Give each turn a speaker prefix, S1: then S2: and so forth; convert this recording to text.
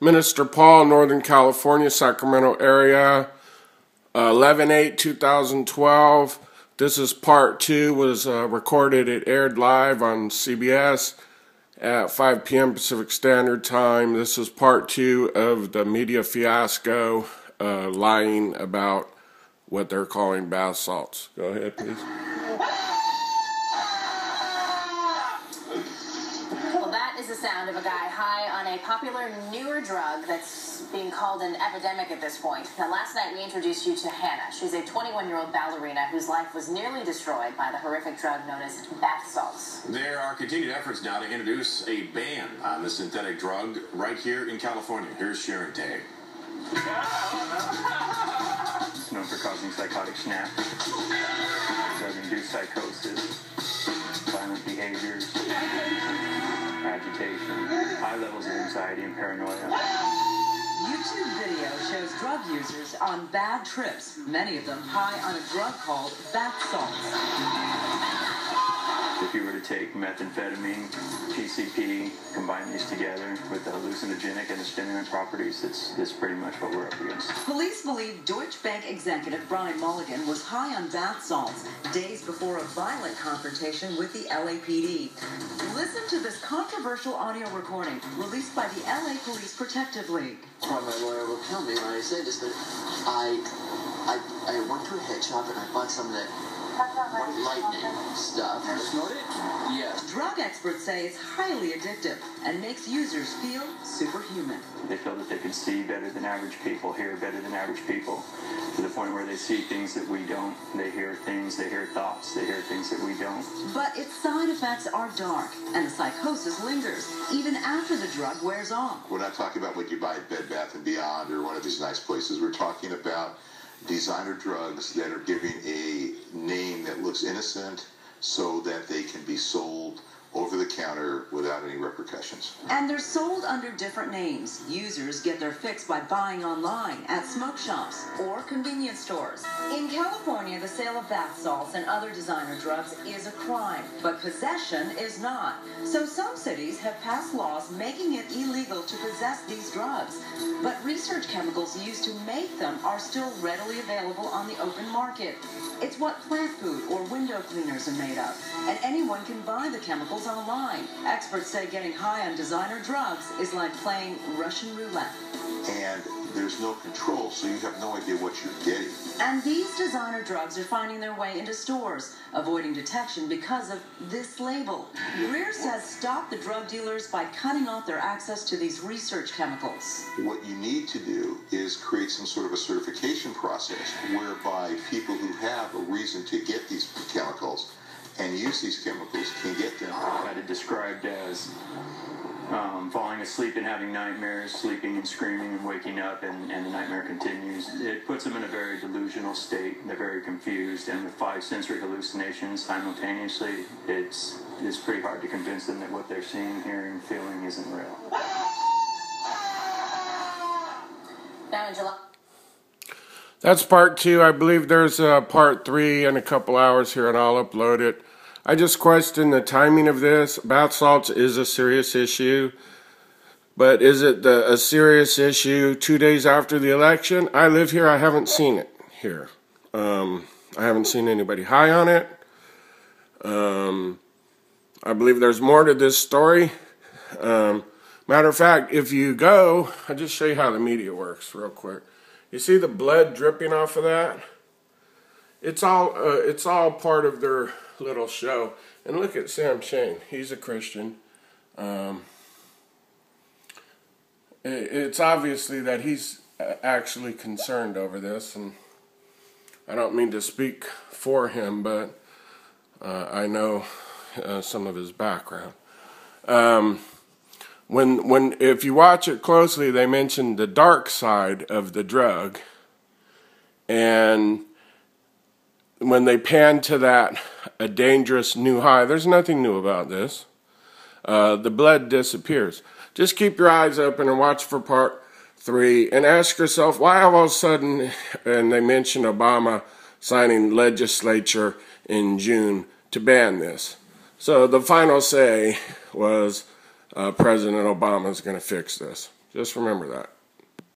S1: Minister Paul, Northern California, Sacramento area, 11 8 2012. This is part two, was uh, recorded, it aired live on CBS at 5 p.m. Pacific Standard Time. This is part two of the media fiasco uh, lying about what they're calling bath salts. Go ahead, please.
S2: Is the sound of a guy high on a popular newer drug that's being called an epidemic at this point. Now, last night we introduced you to Hannah. She's a 21 year old ballerina whose life was nearly destroyed by the horrific drug known as bath salts.
S3: There are continued efforts now to introduce a ban on the synthetic drug right here in California. Here's Sharon Tay.
S4: It's known for causing psychotic snaps, drug-induced psychosis, violent behaviors, agitation, high levels of anxiety and paranoia.
S5: YouTube video shows drug users on bad trips, many of them high on a drug called bath salts.
S4: If you were to take methamphetamine, PCP, combine these together with the hallucinogenic and the stimulant properties, that's, that's pretty much what we're up against.
S5: Police believe Deutsche Bank executive Brian Mulligan was high on bath salts days before a violent confrontation with the LAPD. Listen to this controversial audio recording released by the LA Police Protective League.
S6: What my lawyer will tell me when I say this, but I, I, I went to a head shop and I bought some of that white lightning stuff.
S4: Snort it?
S6: Yes.
S5: Drug experts say it's highly addictive and makes users feel superhuman.
S4: They feel that they can see better than average people, hear better than average people, to the point where they see things that we don't. They hear things, they hear thoughts, they hear things that we don't.
S5: But its side effects are dark, and the psychosis lingers even after the drug wears off.
S7: We're not talking about what you buy at Bed Bath and Beyond or one of these nice places. We're talking about designer drugs that are giving a name that looks innocent so that they can be sold over the counter without any repercussions.
S5: And they're sold under different names. Users get their fix by buying online at smoke shops or convenience stores. In California, the sale of bath salts and other designer drugs is a crime, but possession is not. So some cities have passed laws making it illegal to possess these drugs. But research chemicals used to make them are still readily available on the open market. It's what plant food or window cleaners are made of, and anyone can buy the chemicals online. Experts say getting high on designer drugs is like playing Russian roulette.
S7: And there's no control, so you have no idea what you're getting.
S5: And these designer drugs are finding their way into stores, avoiding detection because of this label. Greer says stop the drug dealers by cutting off their access to these research chemicals.
S7: What you need to do is create some sort of a certification process whereby people who have a reason to get these chemicals and use these chemicals
S4: asleep and having nightmares, sleeping and screaming and waking up, and, and the nightmare continues. It puts them in a very delusional state. They're very confused, and with five sensory hallucinations simultaneously, it's it's pretty hard to convince them that what they're seeing, hearing, feeling isn't real.
S2: Now, in July.
S1: That's part two. I believe there's a part three in a couple hours here, and I'll upload it. I just question the timing of this. Bath salts is a serious issue, but is it the, a serious issue two days after the election? I live here. I haven't seen it here. Um, I haven't seen anybody high on it. Um, I believe there's more to this story. Um, matter of fact, if you go, I'll just show you how the media works real quick. You see the blood dripping off of that? It's all uh, it's all part of their little show. And look at Sam Shane. He's a Christian. It's obviously that he's actually concerned over this, and I don't mean to speak for him, but uh, I know uh, some of his background. Um, when when if you watch it closely, they mention the dark side of the drug, and when they pan to that a dangerous new high, there's nothing new about this. Uh, the blood disappears. Just keep your eyes open and watch for part three, and ask yourself why all of a sudden. And they mention Obama signing legislature in June to ban this. So the final say was uh, President Obama is going to fix this. Just remember that.